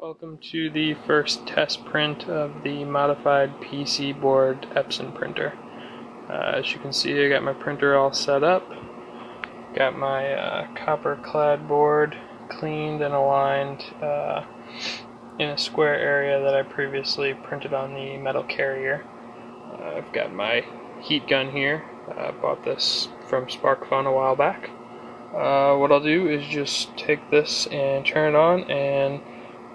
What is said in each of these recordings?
Welcome to the first test print of the modified PC board Epson printer. Uh, as you can see I got my printer all set up, got my uh, copper clad board cleaned and aligned uh, in a square area that I previously printed on the metal carrier. Uh, I've got my heat gun here, I bought this from SparkFun a while back. Uh, what I'll do is just take this and turn it on and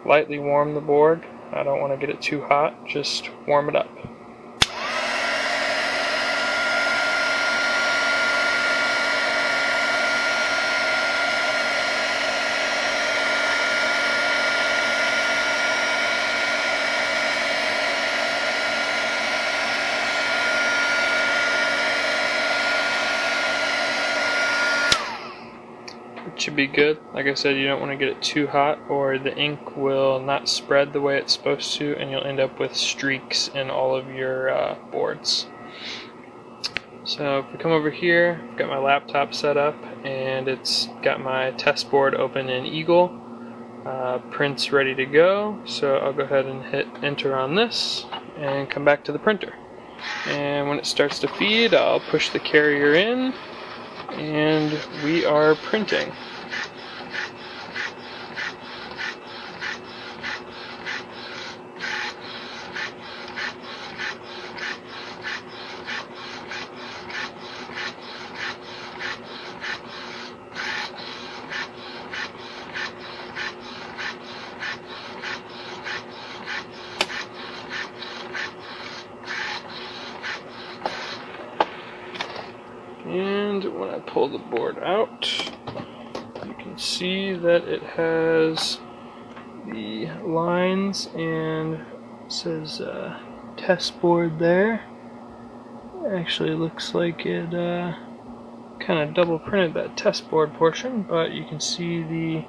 lightly warm the board. I don't want to get it too hot, just warm it up. Should be good. Like I said, you don't want to get it too hot or the ink will not spread the way it's supposed to and you'll end up with streaks in all of your uh, boards. So if we come over here, I've got my laptop set up and it's got my test board open in Eagle. Uh, prints ready to go, so I'll go ahead and hit enter on this and come back to the printer. And when it starts to feed, I'll push the carrier in and we are printing. And when I pull the board out, you can see that it has the lines and says uh, test board there. Actually looks like it uh, kind of double printed that test board portion, but you can see the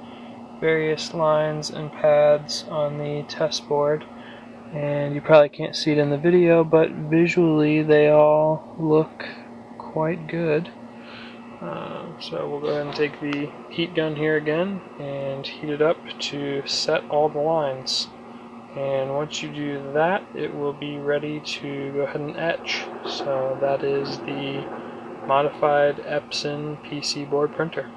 various lines and pads on the test board and you probably can't see it in the video but visually they all look quite good. Uh, so we'll go ahead and take the heat gun here again and heat it up to set all the lines. And once you do that, it will be ready to go ahead and etch. So that is the modified Epson PC board printer.